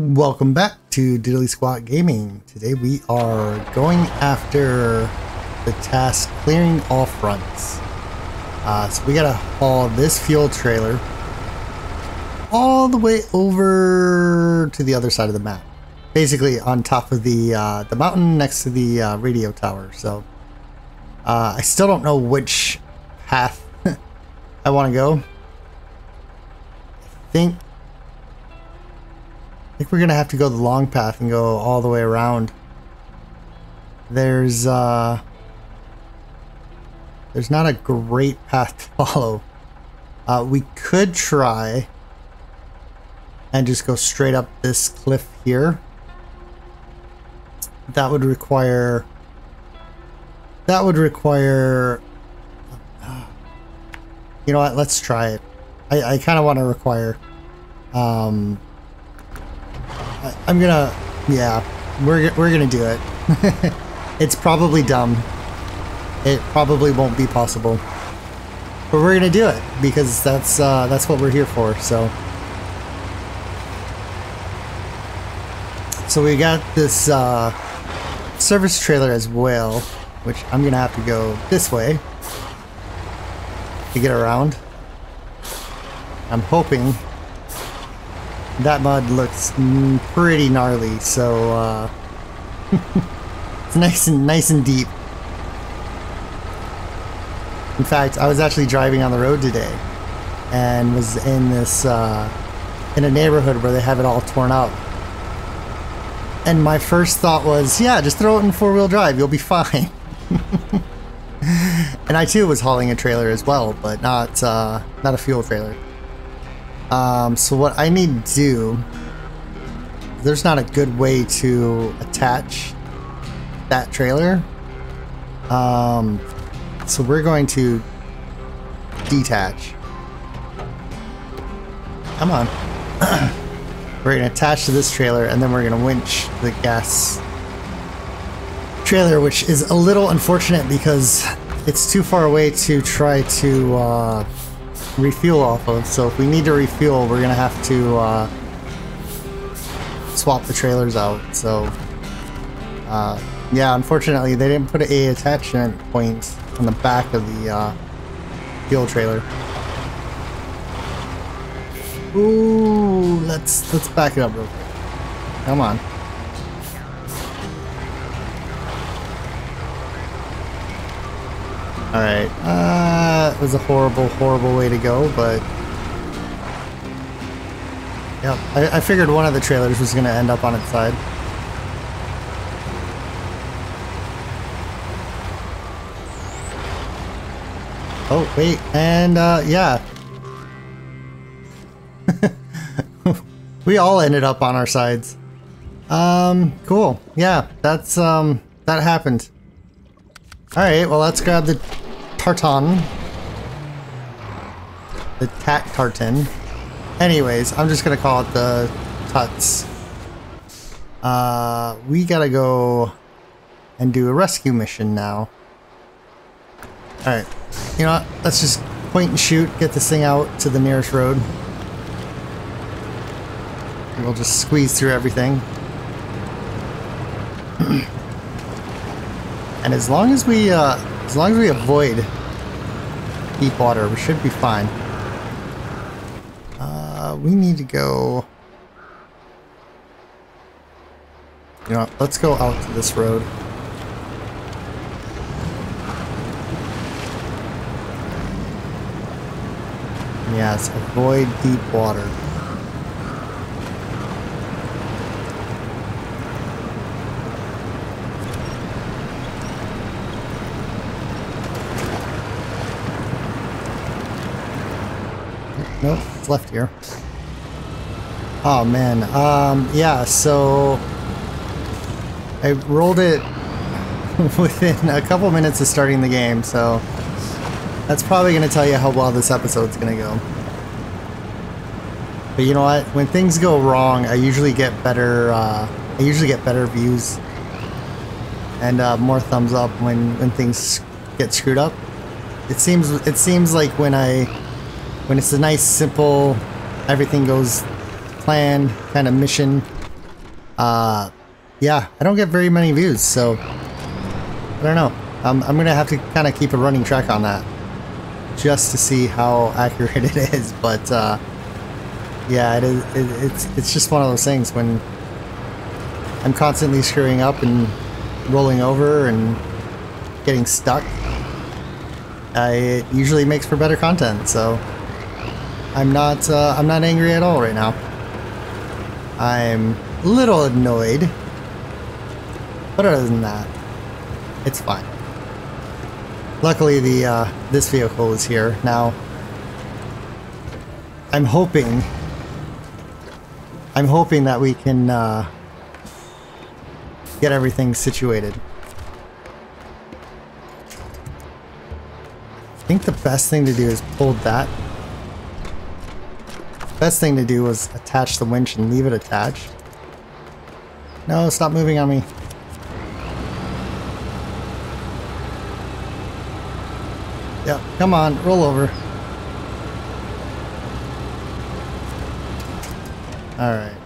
Welcome back to Diddly Squat Gaming. Today we are going after the task clearing all fronts. Uh, so we gotta haul this fuel trailer all the way over to the other side of the map. Basically on top of the uh, the mountain next to the uh, radio tower. So uh, I still don't know which path I want to go. I think think we're gonna have to go the long path and go all the way around. There's uh there's not a great path to follow. Uh, we could try and just go straight up this cliff here. That would require that would require you know what let's try it I, I kind of want to require um, I'm gonna, yeah, we're, we're gonna do it. it's probably dumb. It probably won't be possible. But we're gonna do it because that's uh, that's what we're here for. So, so we got this uh, service trailer as well, which I'm gonna have to go this way to get around. I'm hoping that mud looks pretty gnarly, so uh, it's nice and nice and deep. In fact, I was actually driving on the road today and was in this uh, in a neighborhood where they have it all torn up. And my first thought was, yeah, just throw it in four-wheel drive, you'll be fine. and I too was hauling a trailer as well, but not uh, not a fuel trailer. Um, so what I need to do, there's not a good way to attach that trailer. Um, so we're going to detach. Come on. we're going to attach to this trailer and then we're going to winch the gas trailer, which is a little unfortunate because it's too far away to try to uh, refuel off of. So if we need to refuel, we're gonna have to uh, swap the trailers out. So uh, yeah, unfortunately, they didn't put a attachment point on the back of the uh, fuel trailer. Ooh, let's let's back it up real quick. Come on. Alright, uh, it was a horrible, horrible way to go, but... Yep, I, I figured one of the trailers was going to end up on its side. Oh, wait, and, uh, yeah. we all ended up on our sides. Um, cool. Yeah, that's, um, that happened. Alright, well let's grab the Tatarin. The tat Tatarin. Anyways, I'm just gonna call it the tuts. Uh, we gotta go and do a rescue mission now. Alright, you know what? Let's just point and shoot, get this thing out to the nearest road. And we'll just squeeze through everything. And as long as we, uh, as long as we avoid deep water, we should be fine. Uh, we need to go... You know, let's go out to this road. Yes, avoid deep water. Nope, it's left here. Oh man, um, yeah, so I rolled it within a couple minutes of starting the game, so that's probably going to tell you how well this episode's going to go. But you know what? When things go wrong, I usually get better. Uh, I usually get better views and uh, more thumbs up when when things get screwed up. It seems it seems like when I when it's a nice, simple, everything goes planned kind of mission, Uh, yeah, I don't get very many views, so I don't know. I'm, I'm gonna have to kind of keep a running track on that just to see how accurate it is. But uh, yeah, it is. It, it's it's just one of those things when I'm constantly screwing up and rolling over and getting stuck. It usually makes for better content, so I'm not uh, I'm not angry at all right now. I'm a little annoyed, but other than that, it's fine. Luckily, the uh, this vehicle is here now. I'm hoping. I'm hoping that we can uh, get everything situated. I think the best thing to do is pull that. Best thing to do was attach the winch and leave it attached. No, stop moving on me. Yep, come on, roll over. Alright.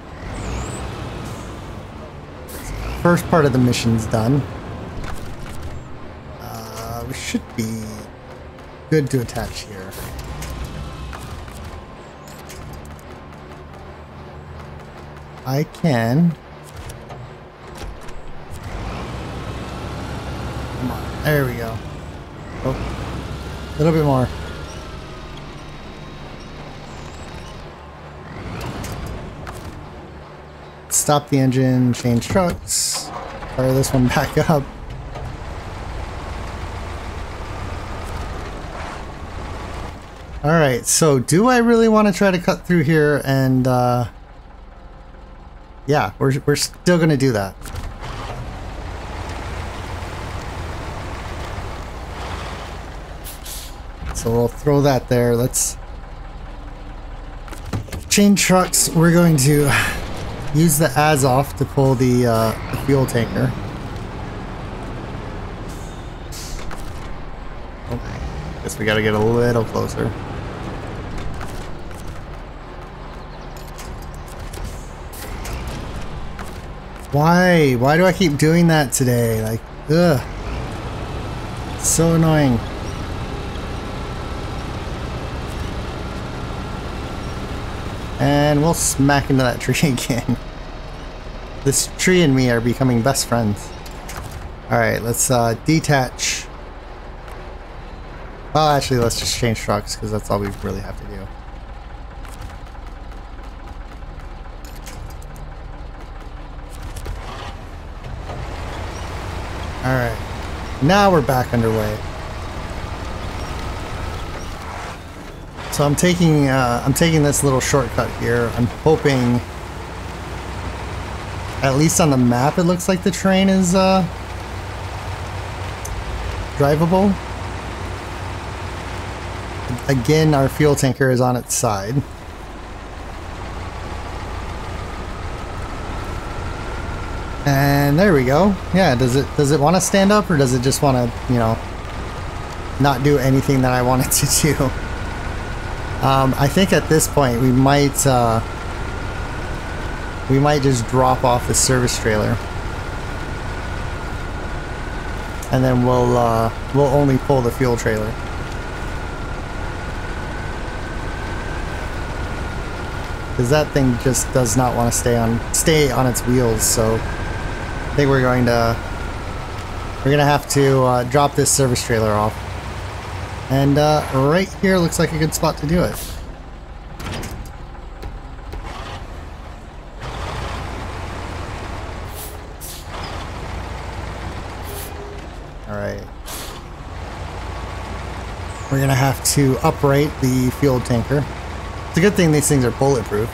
First part of the mission's done. Uh, we should be good to attach here. I can. Come on, there we go. Oh. A little bit more. Stop the engine, change trucks, fire this one back up. Alright, so do I really want to try to cut through here and, uh... Yeah, we're, we're still going to do that. So we'll throw that there. Let's chain trucks. We're going to use the Azov to pull the, uh, the fuel tanker. Oh, guess we gotta get a little closer. Why? Why do I keep doing that today? Like, ugh. So annoying. And we'll smack into that tree again. This tree and me are becoming best friends. Alright, let's uh, detach. Well, actually, let's just change trucks, because that's all we really have to do. Alright. Now we're back underway. So I'm taking uh, I'm taking this little shortcut here. I'm hoping, at least on the map, it looks like the train is uh, drivable. Again, our fuel tanker is on its side. And there we go. Yeah, does it does it want to stand up or does it just want to, you know, not do anything that I want it to do? Um, I think at this point we might uh, we might just drop off the service trailer, and then we'll uh, we'll only pull the fuel trailer. Because that thing just does not want to stay on stay on its wheels. So I think we're going to we're gonna have to uh, drop this service trailer off. And uh, right here looks like a good spot to do it. Alright. We're gonna have to upright the fuel tanker. It's a good thing these things are bulletproof.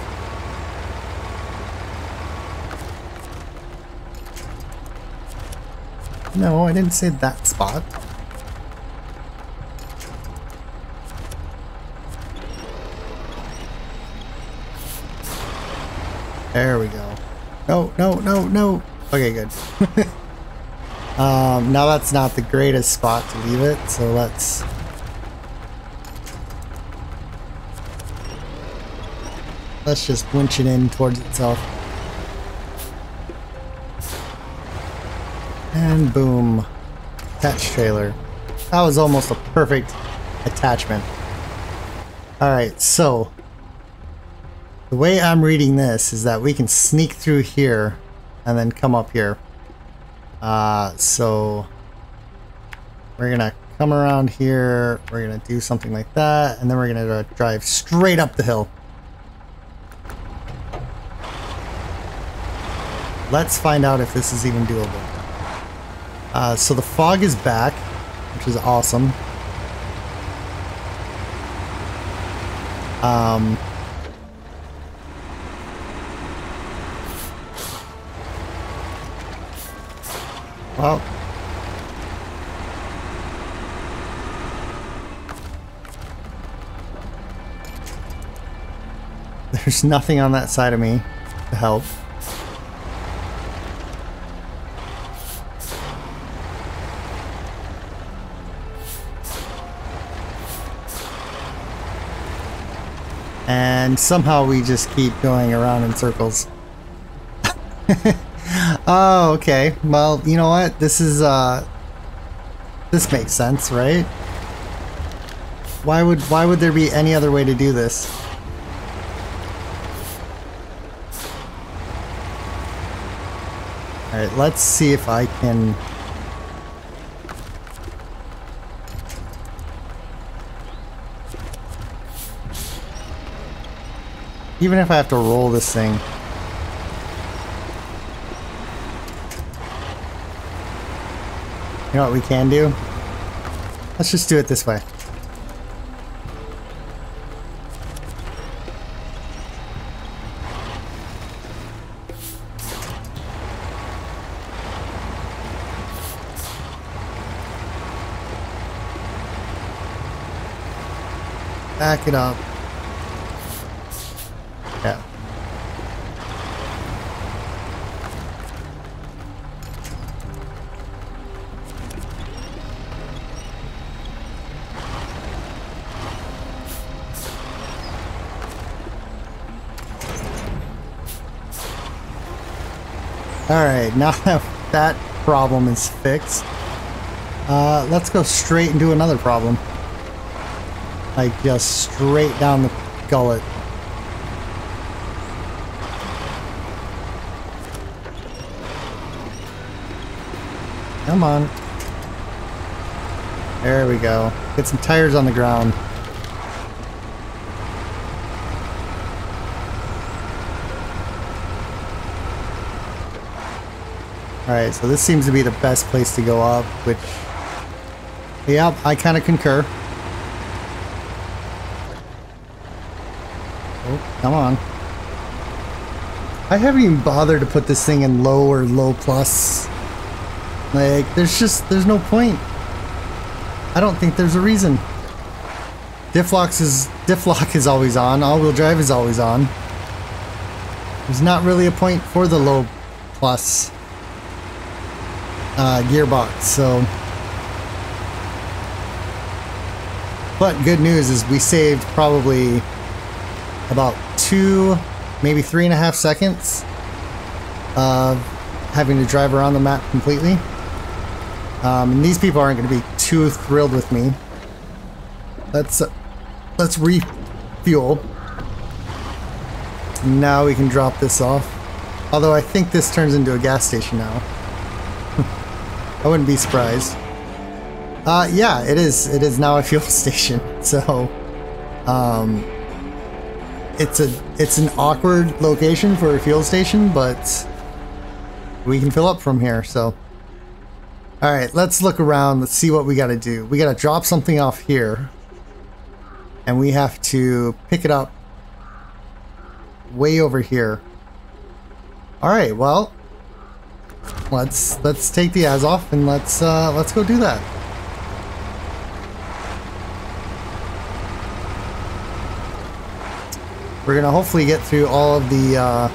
No, I didn't say that spot. There we go. No, no, no, no. Okay, good. um, now that's not the greatest spot to leave it, so let's... Let's just winch it in towards itself. And boom. Attach trailer. That was almost a perfect attachment. Alright, so the way I'm reading this is that we can sneak through here and then come up here. Uh, so we're gonna come around here, we're gonna do something like that, and then we're gonna drive straight up the hill. Let's find out if this is even doable. Uh, so the fog is back, which is awesome. Um, well, there's nothing on that side of me to help. And somehow we just keep going around in circles. oh, okay. Well, you know what? This is, uh... This makes sense, right? Why would, why would there be any other way to do this? Alright, let's see if I can Even if I have to roll this thing. You know what we can do? Let's just do it this way. Back it up. Alright, now that that problem is fixed, uh, let's go straight into another problem. Like, just straight down the gullet. Come on. There we go. Get some tires on the ground. Alright, so this seems to be the best place to go up, which... Yeah, I kind of concur. Oh, come on. I haven't even bothered to put this thing in low or low plus. Like, there's just, there's no point. I don't think there's a reason. Diff is, diff lock is always on, all-wheel drive is always on. There's not really a point for the low plus uh, gearbox, so... But good news is we saved probably about two, maybe three and a half seconds of having to drive around the map completely. Um, and these people aren't going to be too thrilled with me. Let's uh, let's refuel. Now we can drop this off. Although I think this turns into a gas station now. I wouldn't be surprised. Uh, yeah, it is. It is now a fuel station. So, um, it's a it's an awkward location for a fuel station, but we can fill up from here. So. All right, let's look around. Let's see what we got to do. We got to drop something off here. And we have to pick it up way over here. All right, well, let's let's take the Azov and let's uh, let's go do that. We're gonna hopefully get through all of the uh,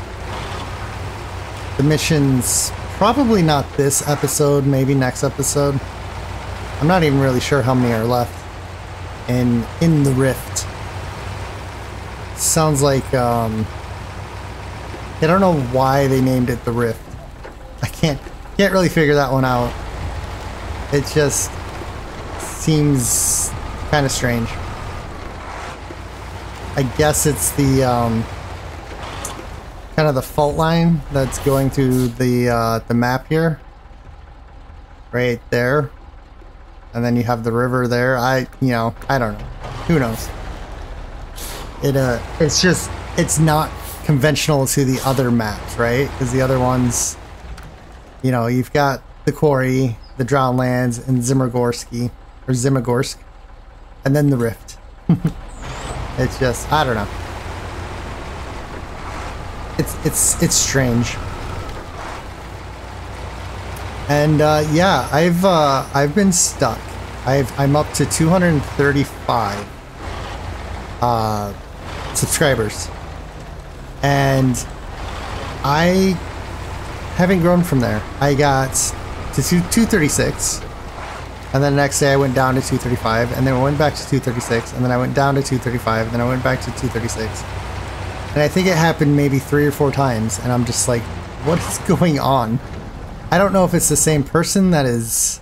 the missions Probably not this episode, maybe next episode. I'm not even really sure how many are left in in the rift. Sounds like um I don't know why they named it the rift. I can't Can't really figure that one out. It just seems kind of strange. I guess it's the um, kind of the fault line that's going through the uh, the map here, right there, and then you have the river there. I you know I don't know, who knows. It uh, it's just it's not conventional to the other maps, right? Because the other ones, you know, you've got the quarry, the Drowned Lands, and Zimmergorski or Zimagorsk, and then the Rift. it's just I don't know. It's it's it's strange. And uh, yeah, I've uh, I've been stuck. I've I'm up to 235 uh, subscribers, and I haven't grown from there. I got to 236 and then the next day I went down to 235, and then I went back to 236, and then I went down to 235, and then I went back to 236. And I think it happened maybe three or four times, and I'm just like, what is going on? I don't know if it's the same person that is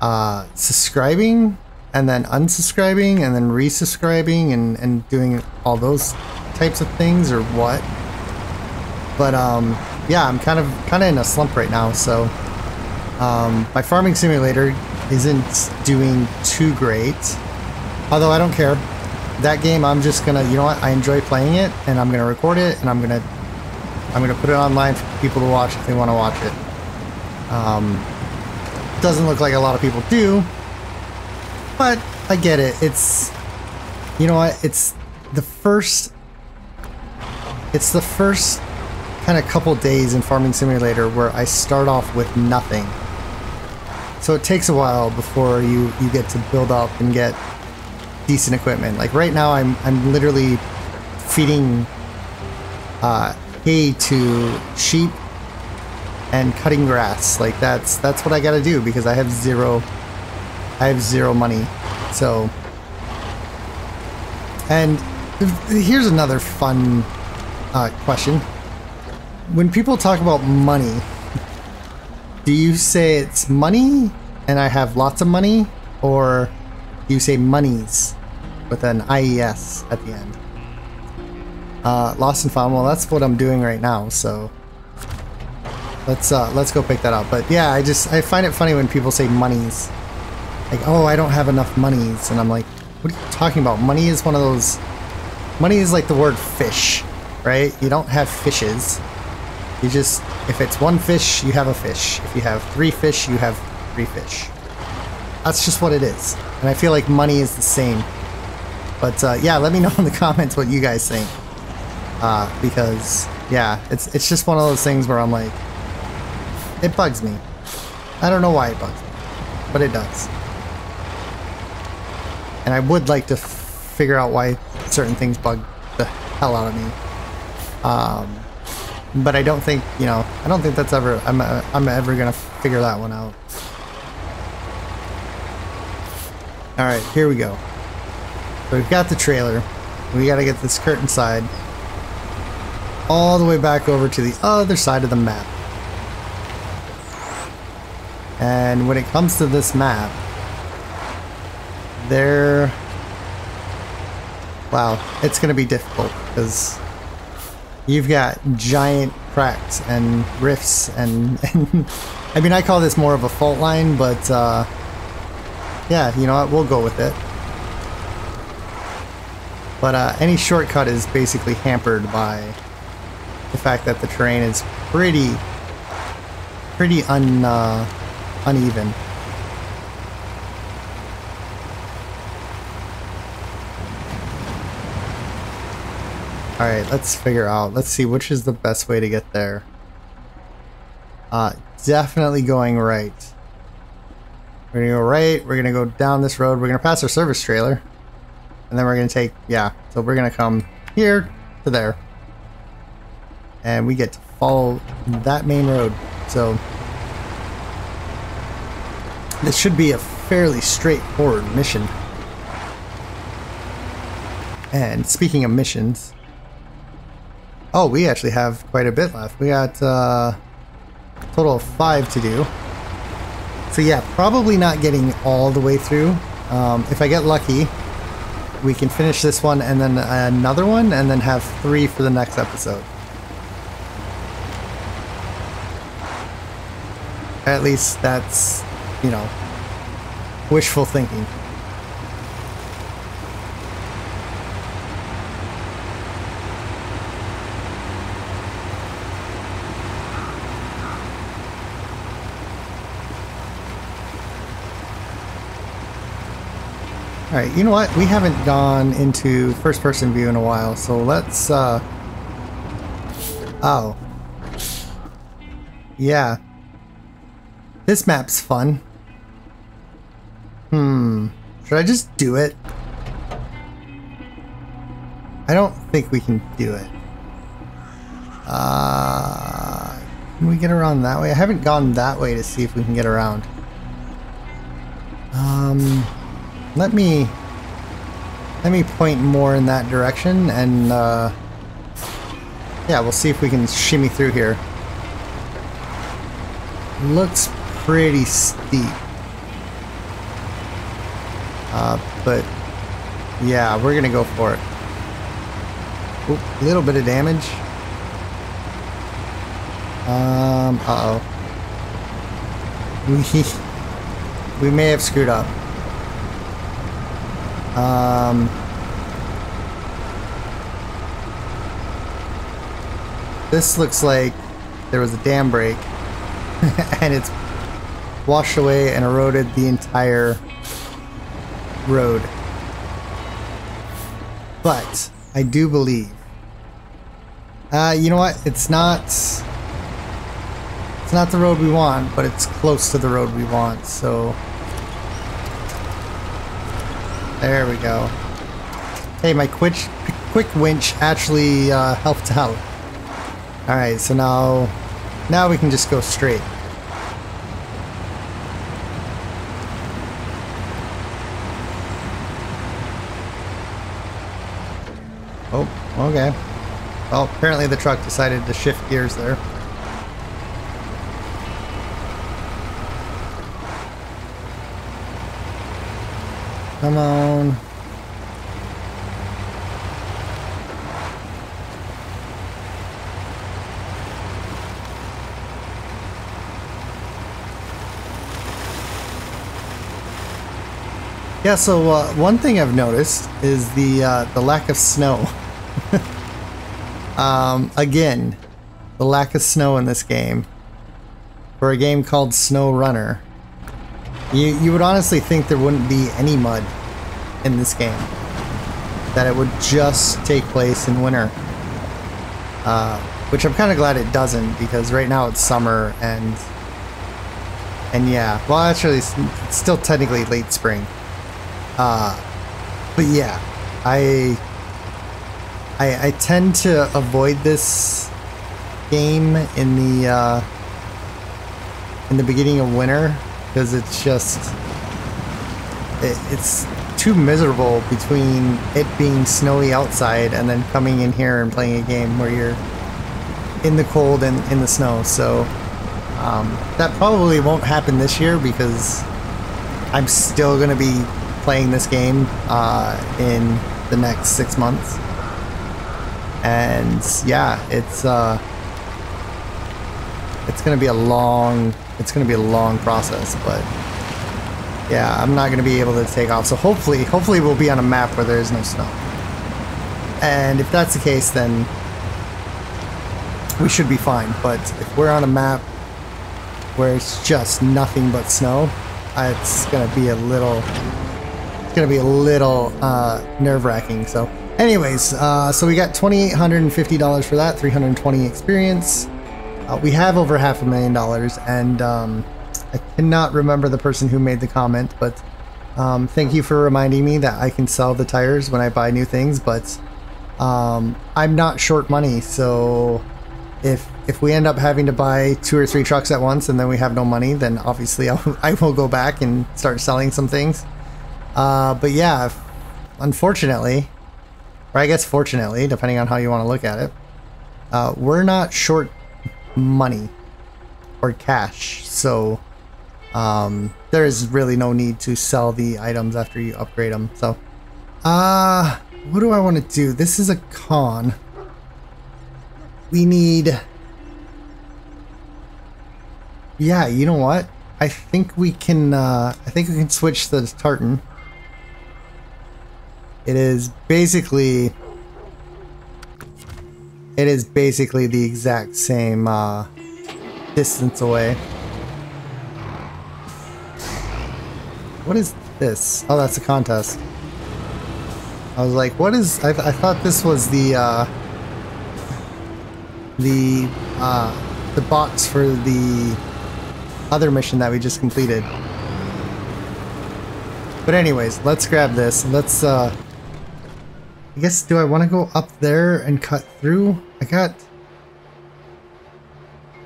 uh, subscribing and then unsubscribing and then resubscribing and, and doing all those types of things or what. But um, yeah, I'm kind of kind of in a slump right now, so um, my farming simulator isn't doing too great. Although I don't care. That game, I'm just gonna, you know what? I enjoy playing it, and I'm gonna record it, and I'm gonna, I'm gonna put it online for people to watch if they want to watch it. Um, doesn't look like a lot of people do, but I get it. It's, you know what? It's the first, it's the first of couple days in Farming Simulator where I start off with nothing so it takes a while before you, you get to build up and get decent equipment. Like right now, I'm, I'm literally feeding uh, hay to sheep and cutting grass. Like that's that's what I got to do because I have zero I have zero money. So and here's another fun uh, question. When people talk about money, do you say it's money and I have lots of money, or do you say monies with an IES at the end? Uh, lost and found. Well, that's what I'm doing right now. So let's uh, let's go pick that up. But yeah, I just I find it funny when people say monies. Like, oh, I don't have enough monies, and I'm like, what are you talking about? Money is one of those. Money is like the word fish, right? You don't have fishes. You just, if it's one fish, you have a fish. If you have three fish, you have three fish. That's just what it is. And I feel like money is the same. But uh, yeah, let me know in the comments what you guys think. Uh, because, yeah, it's, it's just one of those things where I'm like, it bugs me. I don't know why it bugs me, but it does. And I would like to figure out why certain things bug the hell out of me. Um, but I don't think, you know, I don't think that's ever, I'm, uh, I'm ever to figure that one out. Alright, here we go. So we've got the trailer. We gotta get this curtain side all the way back over to the other side of the map. And when it comes to this map, there... Wow, it's gonna be difficult because you've got giant cracks and rifts and, and I mean I call this more of a fault line but uh, yeah you know what? We'll go with it. But uh, any shortcut is basically hampered by the fact that the terrain is pretty pretty un, uh, uneven Alright, let's figure out. Let's see which is the best way to get there. Uh, definitely going right. We're gonna go right, we're gonna go down this road, we're gonna pass our service trailer. And then we're gonna take, yeah, so we're gonna come here to there. And we get to follow that main road. So this should be a fairly straightforward mission. And speaking of missions, Oh, we actually have quite a bit left. We got, uh, total of five to do. So yeah, probably not getting all the way through. Um, if I get lucky, we can finish this one and then another one and then have three for the next episode. At least that's, you know, wishful thinking. Alright, you know what? We haven't gone into first person view in a while, so let's, uh... Oh. Yeah. This map's fun. Hmm. Should I just do it? I don't think we can do it. Uh... Can we get around that way? I haven't gone that way to see if we can get around. Um let me let me point more in that direction and uh, yeah we'll see if we can shimmy through here. Looks pretty steep. Uh, but yeah we're gonna go for it. A little bit of damage. Um uh-oh. We we may have screwed up um, this looks like there was a dam break and it's washed away and eroded the entire road. But I do believe. Uh, you know what? It's not. It's not the road we want, but it's close to the road we want. So there we go. Hey, my quick, quick winch actually uh, helped out. Alright, so now, now we can just go straight. Oh, okay. Well, apparently the truck decided to shift gears there. Come on. Yeah, so uh, one thing I've noticed is the uh, the lack of snow. um, again, the lack of snow in this game for a game called SnowRunner. You, you would honestly think there wouldn't be any mud in this game. That it would just take place in winter. Uh, which I'm kind of glad it doesn't because right now it's summer and and yeah, well actually it's, still technically late spring. Uh, but yeah, I, I I tend to avoid this game in the uh, in the beginning of winter because it's just it, it's too miserable between it being snowy outside and then coming in here and playing a game where you're in the cold and in the snow. So um, that probably won't happen this year because I'm still going to be playing this game uh, in the next six months. And yeah, it's uh, it's going to be a long it's going to be a long process, but yeah, I'm not going to be able to take off. So hopefully, hopefully we'll be on a map where there is no snow. And if that's the case, then we should be fine. But if we're on a map where it's just nothing but snow, it's going to be a little, it's going to be a little uh, nerve-wracking. So anyways, uh, so we got $2,850 for that, 320 experience. Uh, we have over half a million dollars, and um, I cannot remember the person who made the comment, but um, thank you for reminding me that I can sell the tires when I buy new things. But um, I'm not short money, so if if we end up having to buy two or three trucks at once and then we have no money, then obviously I'll, I will go back and start selling some things. Uh, but yeah, unfortunately, or I guess fortunately, depending on how you want to look at it, uh, we're not short money. or cash. So um, there is really no need to sell the items after you upgrade them. So, uh, what do I want to do? This is a con. We need... Yeah, you know what? I think we can, uh, I think we can switch the Tatarin. It is basically... It is basically the exact same, uh, distance away. What is this? Oh, that's a contest. I was like, what is... I, I thought this was the, uh... The, uh... The box for the other mission that we just completed. But anyways, let's grab this. Let's, uh... I guess, do I want to go up there and cut through? I got...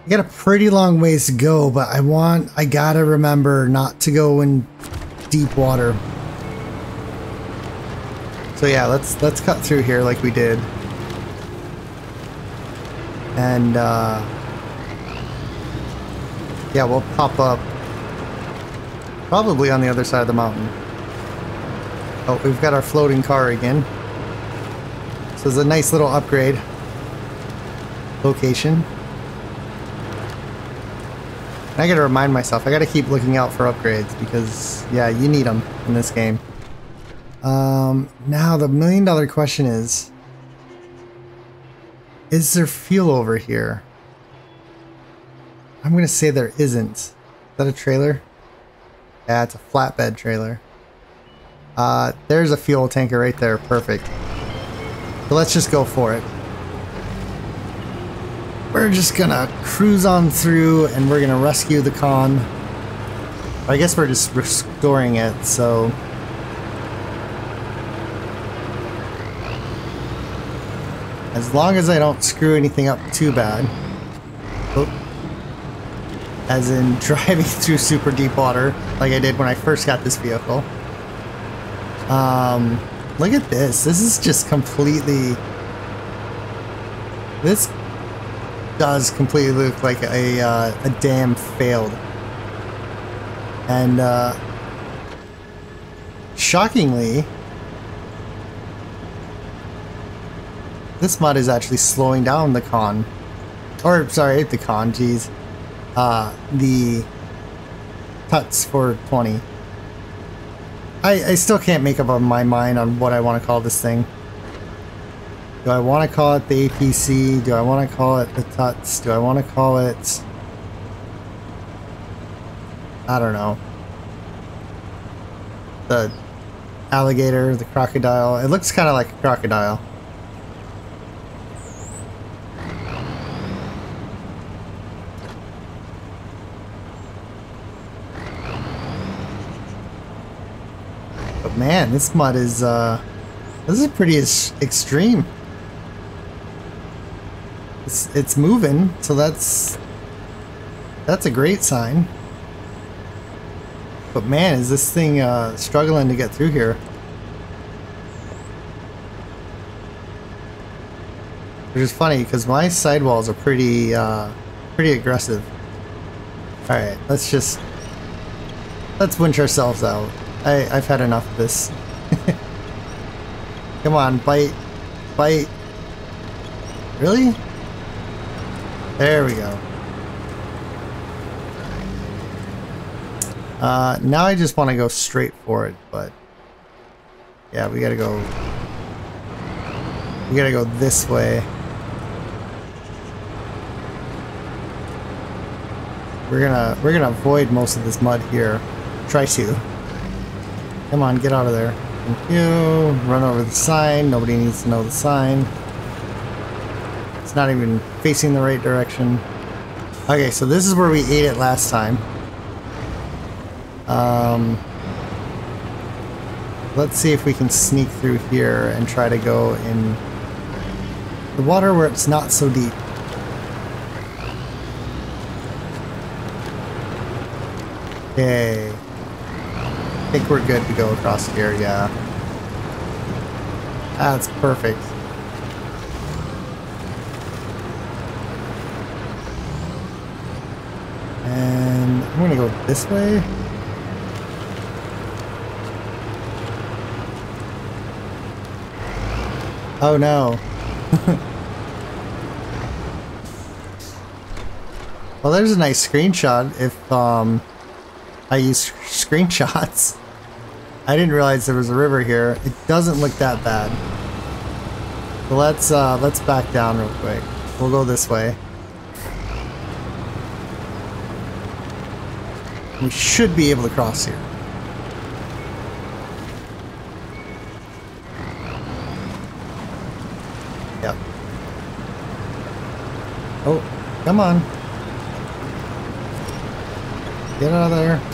I got a pretty long ways to go, but I want... I gotta remember not to go in deep water. So yeah, let's let's cut through here like we did. And uh yeah, we'll pop up probably on the other side of the mountain. Oh, we've got our floating car again. So it's a nice little upgrade location. And I gotta remind myself, I gotta keep looking out for upgrades because, yeah, you need them in this game. Um, now the million dollar question is, is there fuel over here? I'm gonna say there isn't. Is that a trailer? Yeah, it's a flatbed trailer. Uh, there's a fuel tanker right there. Perfect. Let's just go for it. We're just gonna cruise on through and we're gonna rescue the con. I guess we're just restoring it, so... As long as I don't screw anything up too bad. Oh. As in driving through super deep water, like I did when I first got this vehicle. Um, look at this. This is just completely... This does completely look like a, uh, a dam failed. And, uh, shockingly, this mod is actually slowing down the con. Or, sorry, the con, geez. Uh, the Tuts for 20. I, I still can't make up my mind on what I want to call this thing. Do I want to call it the APC? Do I want to call it the Tuts? Do I want to call it... I don't know. The alligator, the crocodile. It looks kind of like a crocodile. Man, this mud is, uh, this is pretty extreme. It's, it's moving, so that's that's a great sign. But man, is this thing uh, struggling to get through here. Which is funny because my sidewalls are pretty uh, pretty aggressive. All right, let's just let's winch ourselves out. I I've had enough of this. Come on, bite, bite. Really? There we go. Uh, now I just want to go straight for it, but yeah, we gotta go. We gotta go this way. We're gonna we're gonna avoid most of this mud here. Try to. Come on, get out of there. Thank you. Run over the sign. Nobody needs to know the sign It's not even facing the right direction. Okay, so this is where we ate it last time. Um, let's see if we can sneak through here and try to go in the water where it's not so deep. Okay. I think we're good to go across here, yeah. That's perfect. And I'm gonna go this way. Oh no. well, there's a nice screenshot if um, I use screenshots. I didn't realize there was a river here. It doesn't look that bad. Let's uh, let's back down real quick. We'll go this way. We should be able to cross here. Yep. Oh, come on. Get out of there.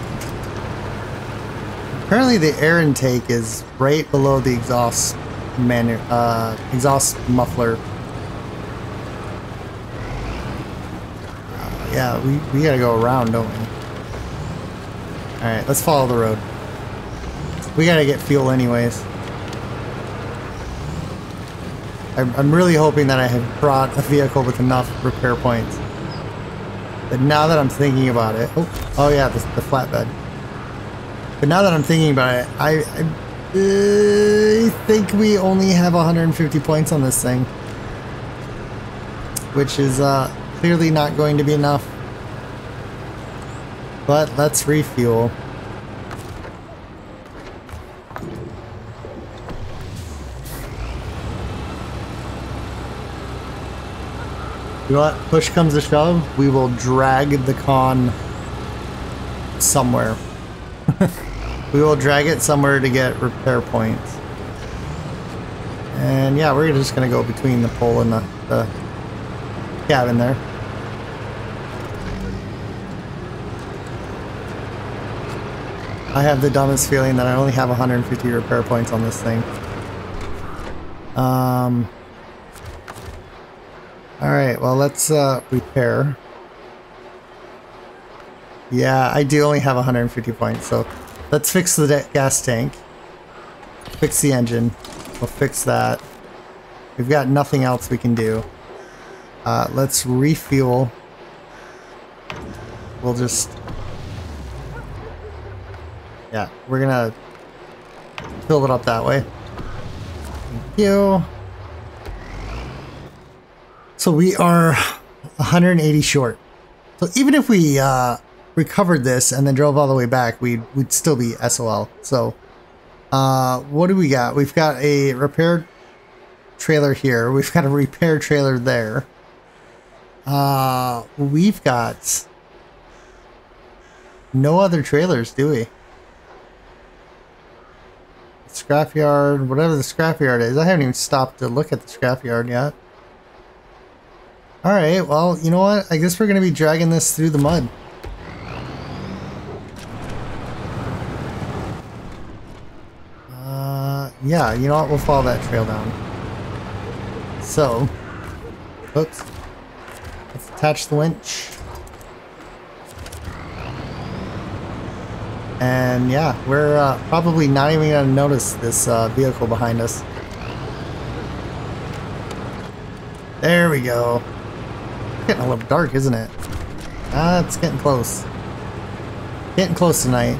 Apparently the air intake is right below the exhaust manu uh, exhaust muffler. Uh, yeah, we, we gotta go around, don't we? Alright, let's follow the road. We gotta get fuel anyways. I'm, I'm really hoping that I have brought a vehicle with enough repair points. But now that I'm thinking about it... Oh, oh yeah, the, the flatbed. But now that I'm thinking about it, I, I think we only have 150 points on this thing. Which is uh, clearly not going to be enough. But let's refuel. You know what? Push comes to shove, we will drag the con somewhere. we will drag it somewhere to get repair points. And yeah, we're just gonna go between the pole and the, the cabin there. I have the dumbest feeling that I only have 150 repair points on this thing. Um. Alright, well let's uh, repair. Yeah, I do only have 150 points, so let's fix the gas tank. Fix the engine. We'll fix that. We've got nothing else we can do. Uh, let's refuel. We'll just yeah, we're gonna fill it up that way. Thank you. So we are 180 short. So even if we uh, recovered this and then drove all the way back, we'd, we'd still be SOL. So uh, what do we got? We've got a repair trailer here. We've got a repair trailer there. Uh, we've got no other trailers, do we? Scrapyard, whatever the scrapyard is. I haven't even stopped to look at the scrapyard yet. Alright, well, you know what? I guess we're going to be dragging this through the mud. Yeah, you know what? We'll follow that trail down. So, oops. Let's attach the winch. And yeah, we're uh, probably not even going to notice this uh, vehicle behind us. There we go. Getting a little dark, isn't it? Ah, it's getting close. Getting close tonight.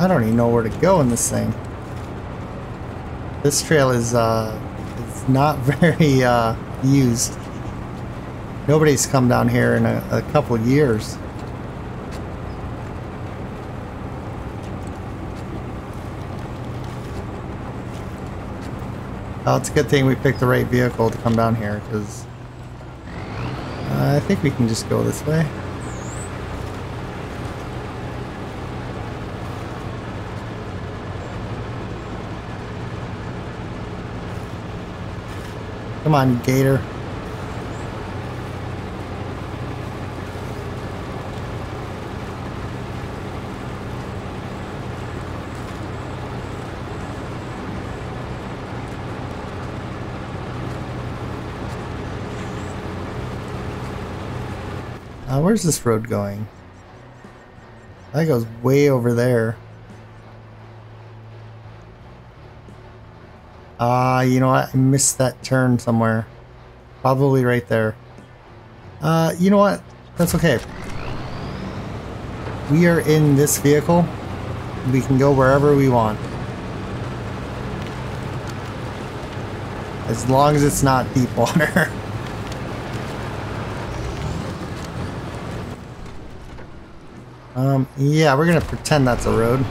I don't even know where to go in this thing. This trail is, uh, is not very, uh, used. Nobody's come down here in a, a couple years. Well, it's a good thing we picked the right vehicle to come down here, because uh, I think we can just go this way. Come on, Gator. Uh, where's this road going? That goes way over there. Ah, uh, you know what? I missed that turn somewhere. Probably right there. Uh, you know what? That's okay. We are in this vehicle. We can go wherever we want. As long as it's not deep water. um, yeah, we're gonna pretend that's a road.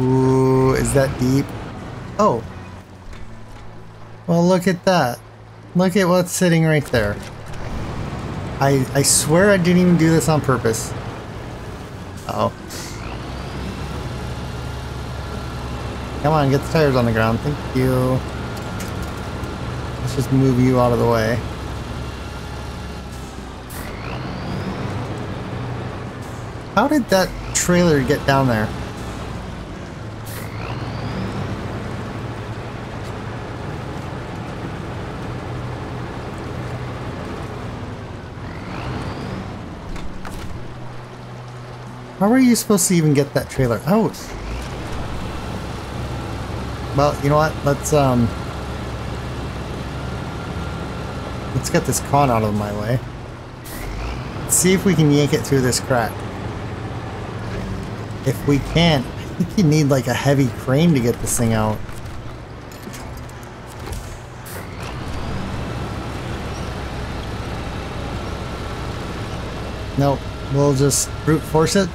Ooh, is that deep? Oh. Well, look at that. Look at what's sitting right there. I, I swear I didn't even do this on purpose. Uh oh Come on, get the tires on the ground. Thank you. Let's just move you out of the way. How did that trailer get down there? How are you supposed to even get that trailer out? Well, you know what? Let's um Let's get this con out of my way. Let's see if we can yank it through this crack. If we can't, I think you need like a heavy crane to get this thing out. Nope, we'll just brute force it.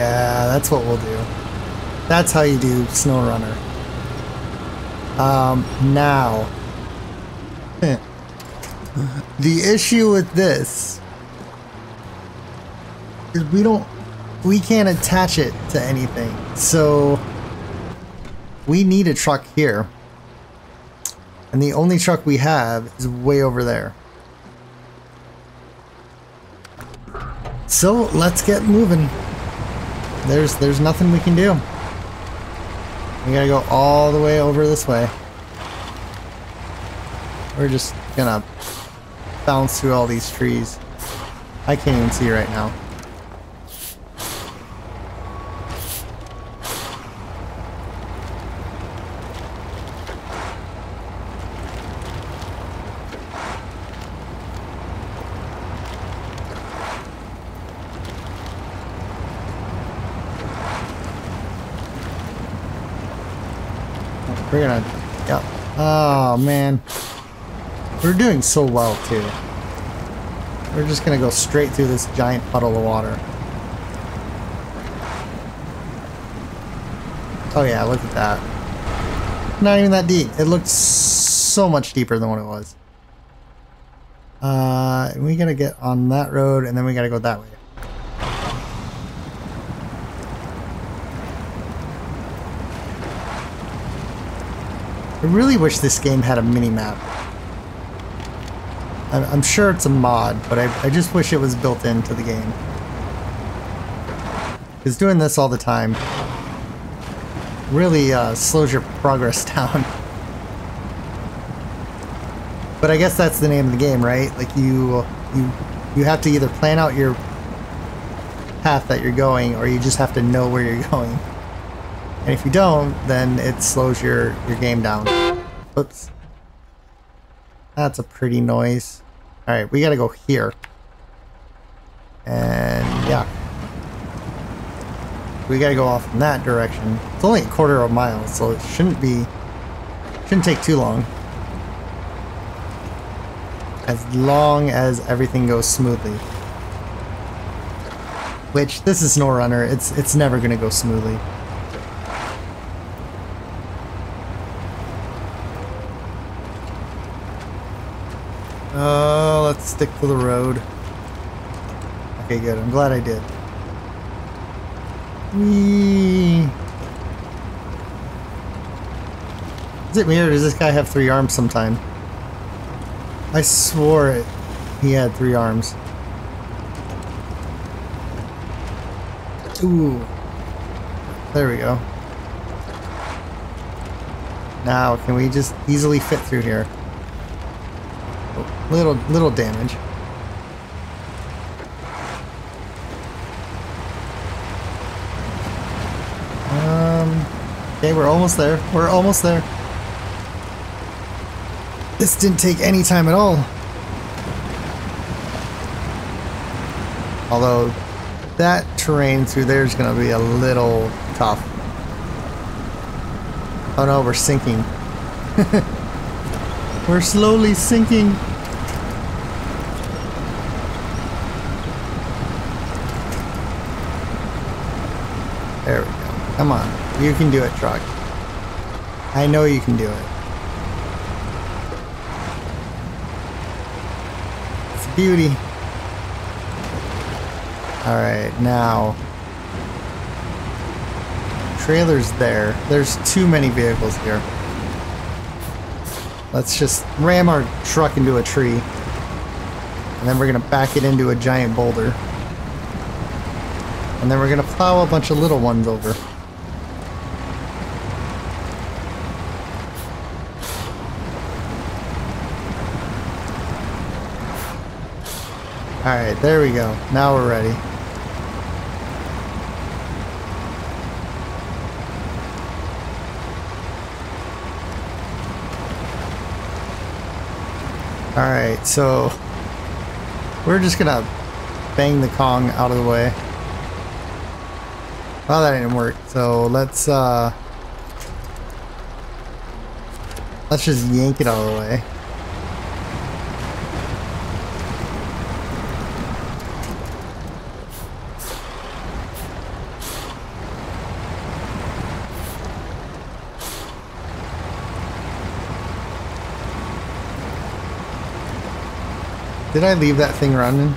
Yeah, that's what we'll do. That's how you do SnowRunner. Um, now. the issue with this is we don't we can't attach it to anything. So we need a truck here. And the only truck we have is way over there. So let's get moving there's there's nothing we can do. We gotta go all the way over this way. We're just gonna bounce through all these trees. I can't even see right now. We're gonna... Yep. Oh, man. We're doing so well, too. We're just gonna go straight through this giant puddle of water. Oh yeah, look at that. Not even that deep. It looked so much deeper than what it was. Uh, we gotta get on that road and then we gotta go that way. I really wish this game had a mini-map. I'm sure it's a mod, but I, I just wish it was built into the game. Because doing this all the time really uh, slows your progress down. but I guess that's the name of the game, right? Like you, you, you have to either plan out your path that you're going, or you just have to know where you're going. And if you don't, then it slows your, your game down. Oops. That's a pretty noise. Alright, we gotta go here. And yeah. We gotta go off in that direction. It's only a quarter of a mile, so it shouldn't be... Shouldn't take too long. As long as everything goes smoothly. Which, this is SnowRunner, it's, it's never gonna go smoothly. Oh, let's stick to the road. Okay, good. I'm glad I did. Whee! Is it me or does this guy have three arms sometime? I swore it. He had three arms. Ooh. There we go. Now, can we just easily fit through here? Little little damage. Um, okay, we're almost there. We're almost there. This didn't take any time at all. Although that terrain through there is going to be a little tough. Oh no, we're sinking. we're slowly sinking. There we go. Come on. You can do it, truck. I know you can do it. It's a beauty. Alright, now... Trailer's there. There's too many vehicles here. Let's just ram our truck into a tree. And then we're to back it into a giant boulder. And then we're to plow a bunch of little ones over. Alright, there we go. Now we're ready. Alright, so we're just gonna bang the Kong out of the way. Well, that didn't work. So let's uh, let's just yank it out of the way. Did I leave that thing running?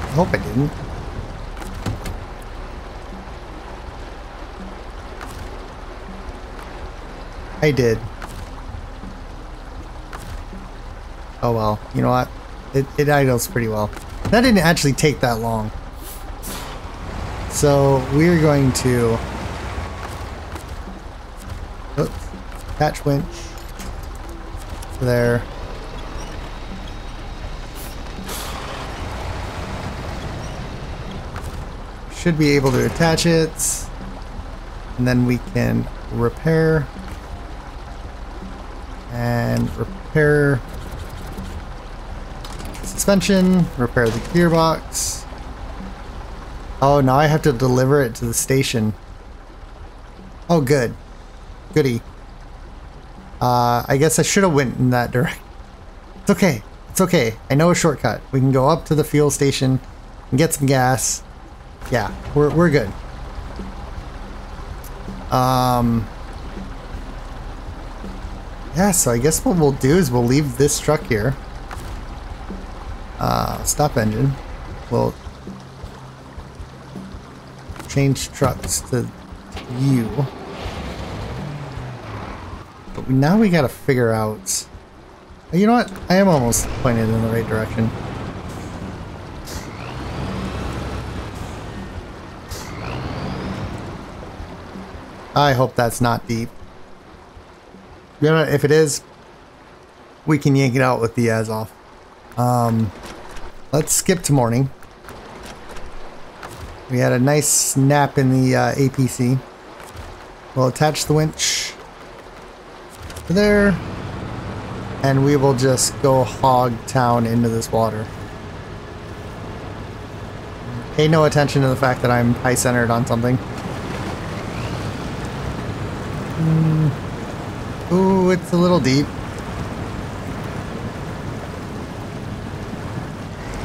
I hope I didn't. I did. Oh well, you know what? It, it idles pretty well. That didn't actually take that long. So we're going to oops, catch winch there. Should be able to attach it. And then we can repair and repair suspension, repair the gearbox. Oh, now I have to deliver it to the station. Oh, good. Goody. Uh, I guess I should have went in that direction. It's okay. It's okay. I know a shortcut. We can go up to the fuel station and get some gas. Yeah, we're, we're good. Um, yeah, so I guess what we'll do is we'll leave this truck here. Uh, stop engine. We'll change trucks to you. But now we gotta figure out... You know what? I am almost pointed in the right direction. I hope that's not deep. You know, if it is, we can yank it out with the off. Um, let's skip to morning. We had a nice snap in the uh, APC. We'll attach the winch there, and we will just go hog town into this water. Pay no attention to the fact that I'm high centered on something. Mm. Ooh, it's a little deep.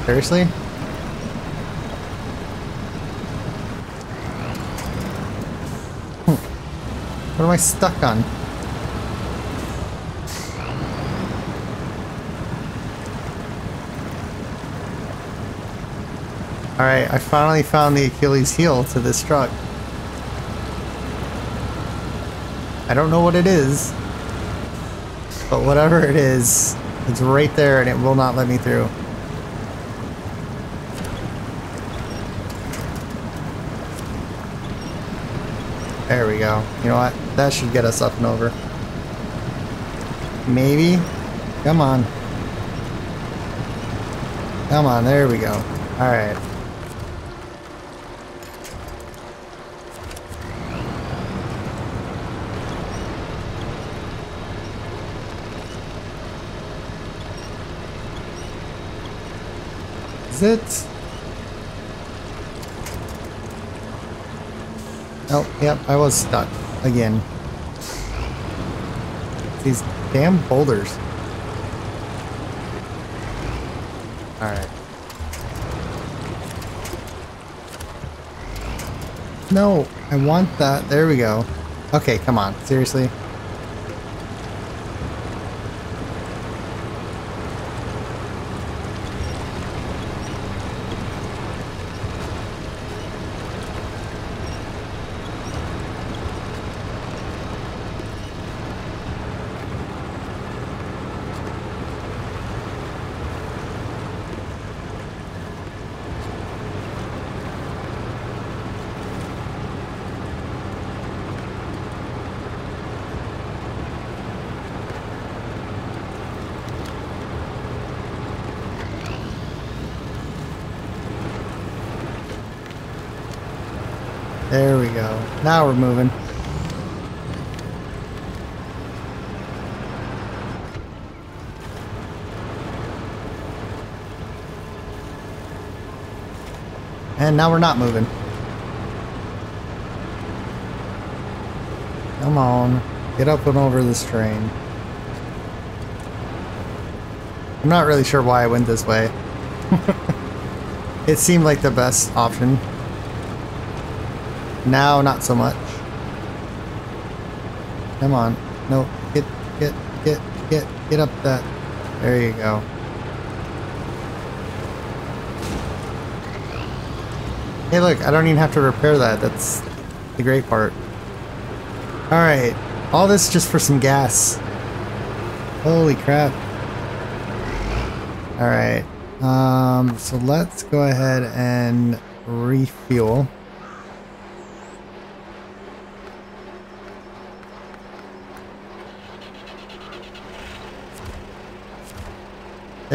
Seriously? What am I stuck on? Alright, I finally found the Achilles heel to this truck. I don't know what it is. But whatever it is, it's right there and it will not let me through. There we go. You know what? That should get us up and over. Maybe. Come on. Come on, there we go. Alright. Is it? Oh, yep, I was stuck again. These damn boulders. Alright. No, I want that. There we go. Okay, come on. Seriously? There we go. Now we're moving. And now we're not moving. Come on. Get up and over this train. I'm not really sure why I went this way. it seemed like the best option. Now, not so much. Come on. No, get, get, get, get, get up that. There you go. Hey look, I don't even have to repair that. That's the great part. Alright. All this just for some gas. Holy crap. Alright. Um, so let's go ahead and refuel.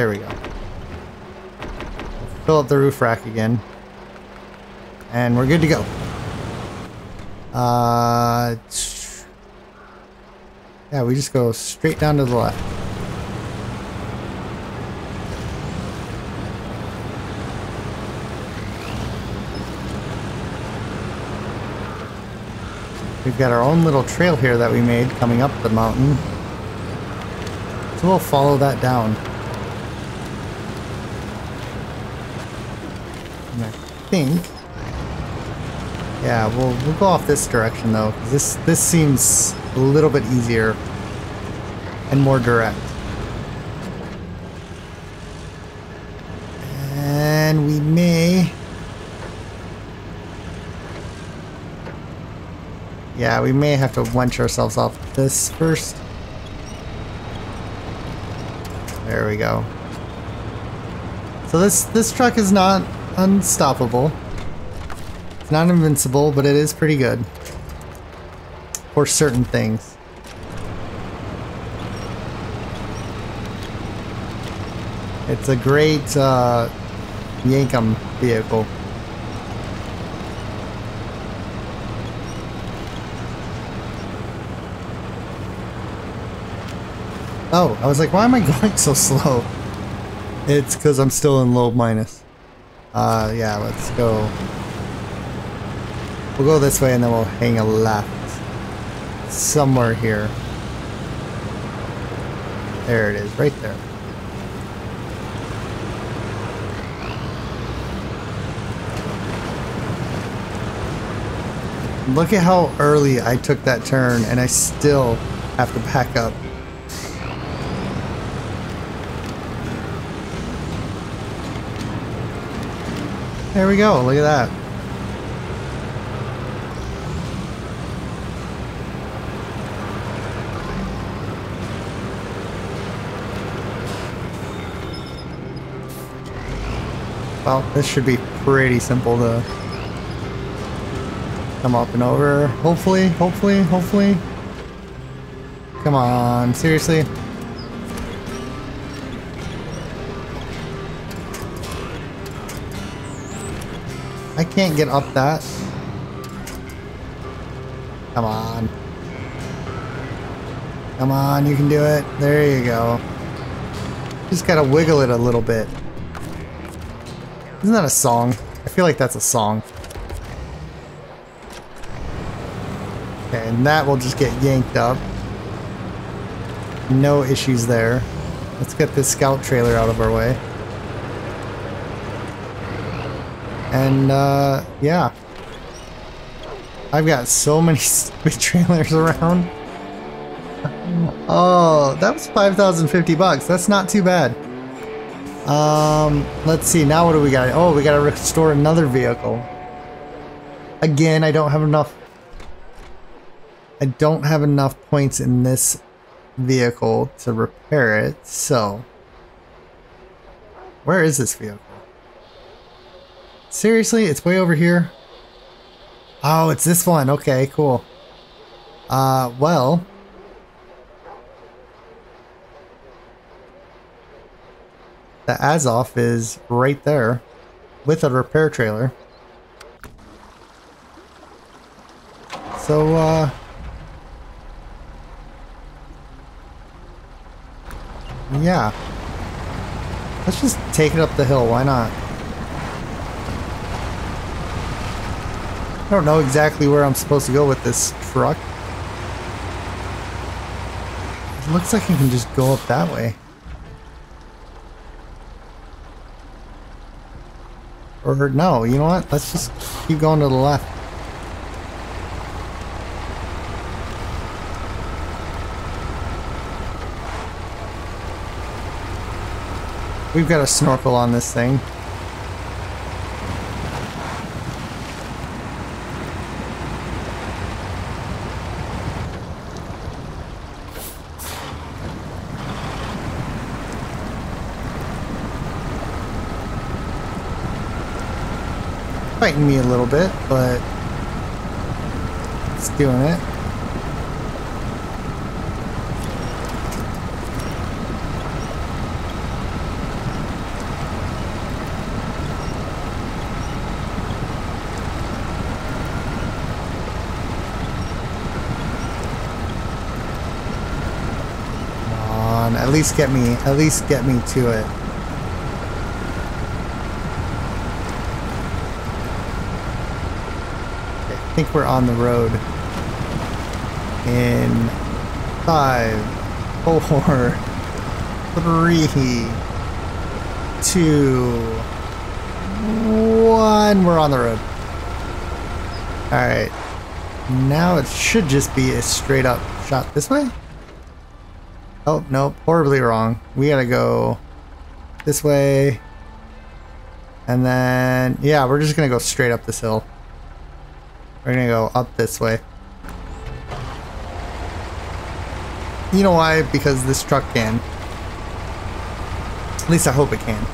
There we go. Fill up the roof rack again. And we're good to go. Uh, yeah, we just go straight down to the left. We've got our own little trail here that we made coming up the mountain. So we'll follow that down. And I think... Yeah, we'll, we'll go off this direction though. This, this seems a little bit easier and more direct. And we may... Yeah, we may have to wench ourselves off this first. There we go. So this this truck is not unstoppable. It's not invincible, but it is pretty good. For certain things. It's a great uh, Yankum vehicle. Oh, I was like, why am I going so slow? It's because I'm still in low minus. Uh, yeah, let's go. We'll go this way and then we'll hang a left. Somewhere here. There it is, right there. Look at how early I took that turn and I still have to back up. There we go, look at that. Well, this should be pretty simple to come up and over. Hopefully, hopefully, hopefully. Come on, seriously? I can't get up that. Come on. Come on, you can do it. There you go. Just gotta wiggle it a little bit. Isn't that a song? I feel like that's a song. Okay, and that will just get yanked up. No issues there. Let's get this scout trailer out of our way. And, uh, yeah. I've got so many stupid trailers around. Oh, that was 5,050 bucks. That's not too bad. Um, let's see. Now what do we got? Oh, we got to restore another vehicle. Again, I don't have enough. I don't have enough points in this vehicle to repair it. So, where is this vehicle? Seriously, it's way over here. Oh, it's this one. Okay, cool. Uh, well, The Azov is right there with a repair trailer. So, uh... Yeah. Let's just take it up the hill, why not? I don't know exactly where I'm supposed to go with this truck. It looks like you can just go up that way. Or no, you know what? Let's just keep going to the left. We've got a snorkel on this thing. Fighting me a little bit, but it's doing it. At least get me, at least get me to it. I think we're on the road. In five, four, three, two, one. We're on the road. Alright. Now it should just be a straight up shot this way. Oh, no, horribly wrong. We gotta go this way. And then, yeah, we're just gonna go straight up this hill. We're gonna go up this way. You know why? Because this truck can. At least I hope it can.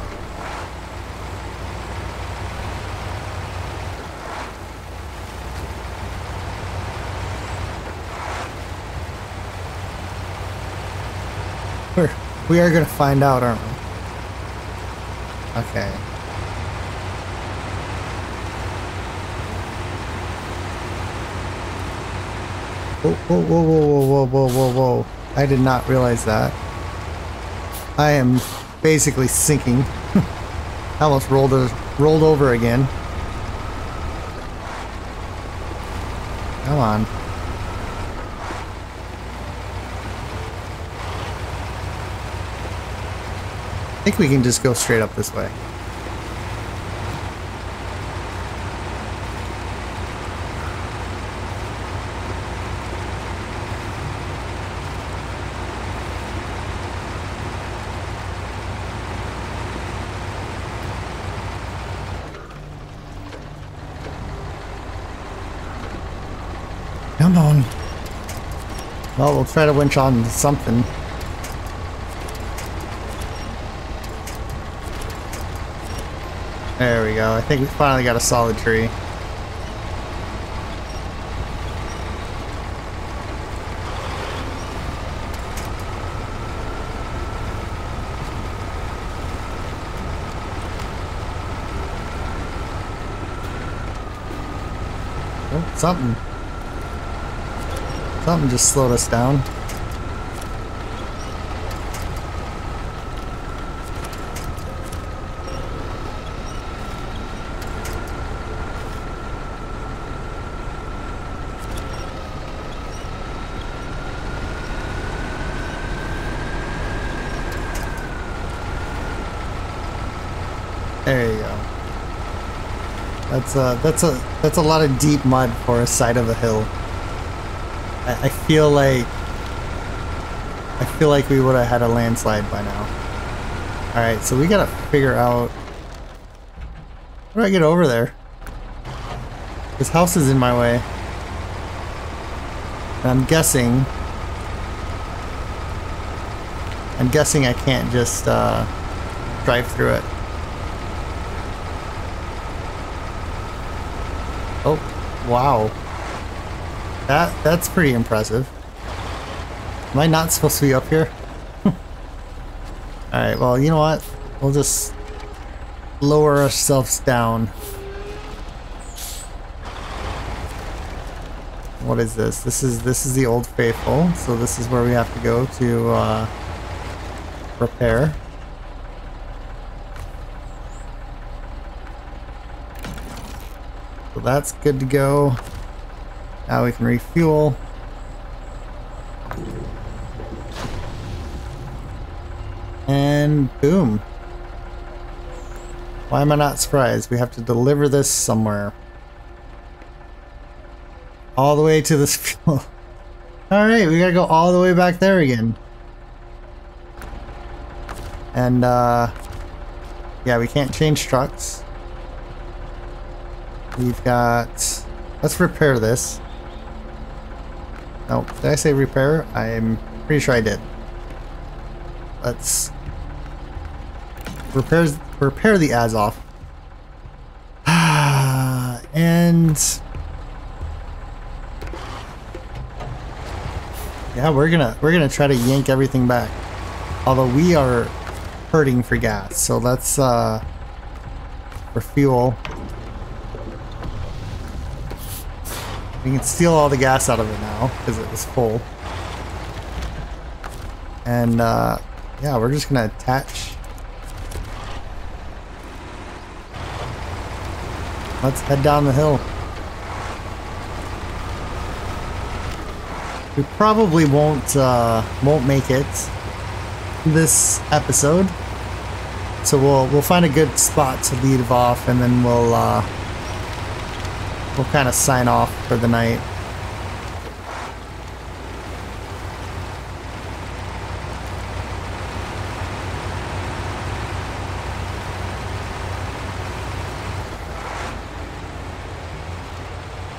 We're, we are gonna find out, aren't we? Okay. Whoa, whoa, whoa, whoa, whoa, whoa, whoa, whoa. I did not realize that. I am basically sinking. I almost rolled, a, rolled over again. Come on. I think we can just go straight up this way. Come on. Well, we'll try to winch on something. There we go. I think we finally got a solid tree. Oh, something. Something just slowed us down. There you go. That's a that's a that's a lot of deep mud for a side of a hill. I, I feel like I feel like we would have had a landslide by now. All right, so we gotta figure out how do I get over there. This house is in my way. And I'm guessing I'm guessing I can't just uh, drive through it. Oh, wow. That that's pretty impressive. Am I not supposed to be up here? Alright, well, you know what? We'll just lower ourselves down. What is this? This is this is the Old Faithful, so this is where we have to go to uh, repair. So that's good to go. Now we can refuel. And boom. Why am I not surprised? We have to deliver this somewhere. All the way to this fuel. Alright, we gotta go all the way back there again. And, uh... Yeah, we can't change trucks. We've got... Let's repair this. Oh, did I say repair? I'm pretty sure I did. Let's repair repair the Azov. And yeah, we're gonna we're gonna try to yank everything back. Although we are hurting for gas, so let's uh for fuel. We can steal all the gas out of it now because it was full. And uh, yeah, we're just gonna attach. Let's head down the hill. We probably won't uh, won't make it this episode, so we'll we'll find a good spot to leave off, and then we'll. Uh, we'll kind of sign off for the night.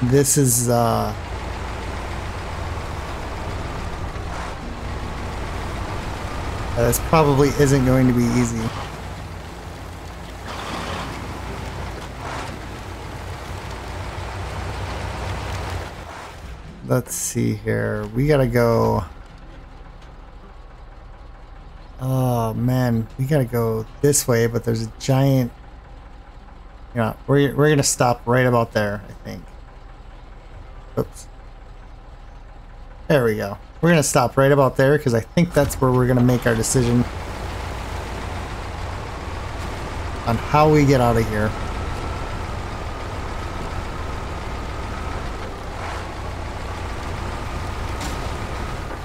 This is, uh... This probably isn't going to be easy. Let's see here. We gotta go. Oh man, we gotta go this way, but there's a giant. Yeah, we're we're gonna stop right about there, I think. Oops. There we go. We're gonna stop right about there because I think that's where we're gonna make our decision on how we get out of here.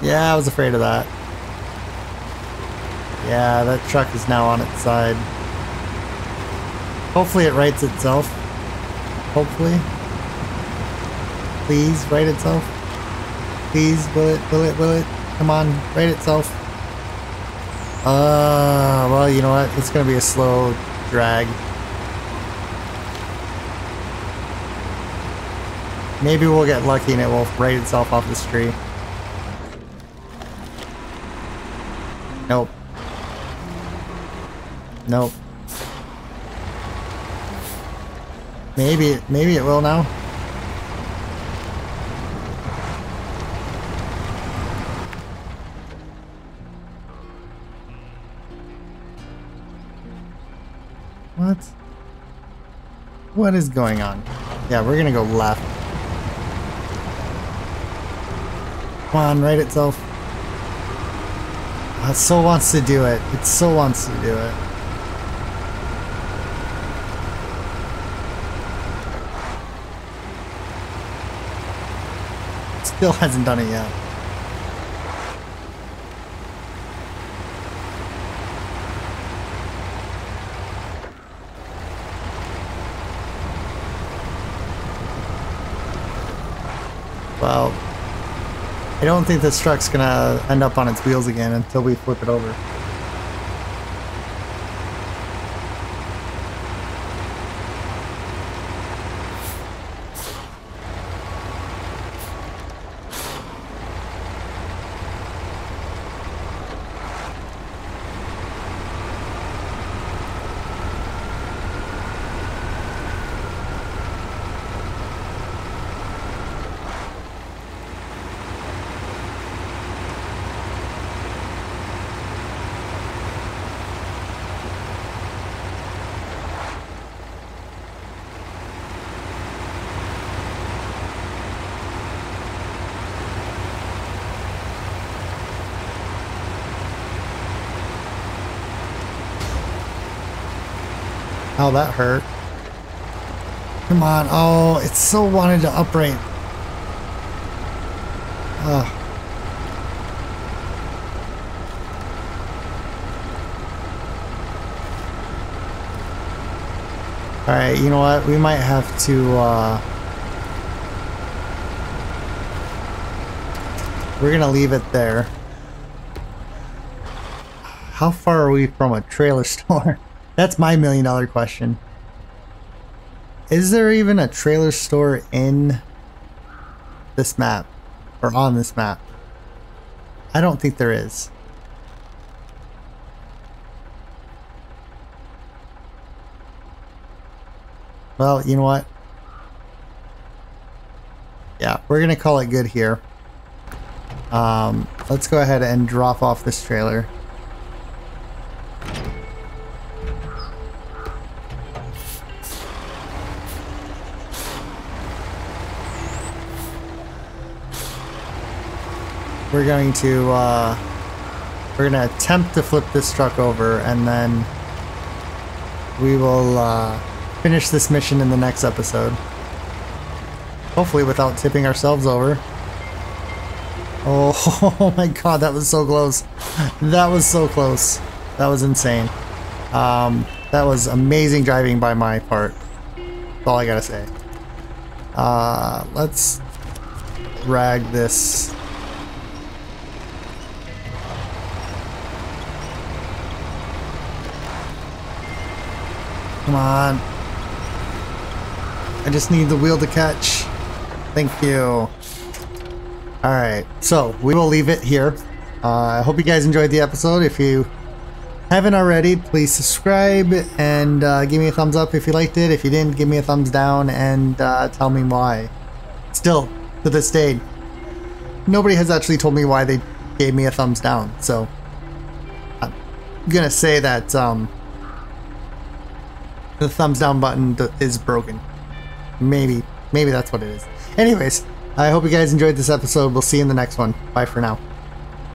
Yeah, I was afraid of that. Yeah, that truck is now on its side. Hopefully it rights itself. Hopefully. Please, right itself. Please, will it, will it, will it? Come on, right itself. Uh, well, you know what? It's gonna be a slow drag. Maybe we'll get lucky and it will right itself off this tree. Nope. Maybe, maybe it will now. What? What is going on? Yeah, we're gonna go left. Come on, right itself. It so wants to do it. It so wants to do it. Still hasn't done it yet. Well, I don't think this truck's gonna end up on its wheels again until we flip it over. That hurt. Come on. Oh, it still wanted to upright. Ugh. Alright, you know what? We might have to, uh... We're gonna leave it there. How far are we from a trailer store? That's my million dollar question. Is there even a trailer store in this map? Or on this map? I don't think there is. Well, you know what? Yeah, we're going to call it good here. Um, let's go ahead and drop off this trailer. We're going to uh, we're going to attempt to flip this truck over and then we will uh, finish this mission in the next episode. Hopefully without tipping ourselves over. Oh, oh my god, that was so close. That was so close. That was insane. Um, that was amazing driving by my part. That's all I gotta say. Uh, let's drag this Come on. I just need the wheel to catch. Thank you. Alright, so we will leave it here. Uh, I hope you guys enjoyed the episode. If you haven't already, please subscribe and uh, give me a thumbs up if you liked it. If you didn't, give me a thumbs down and uh, tell me why. Still, to this day, nobody has actually told me why they gave me a thumbs down. So, I'm gonna say that um, the thumbs down button is broken. Maybe. Maybe that's what it is. Anyways, I hope you guys enjoyed this episode. We'll see you in the next one. Bye for now.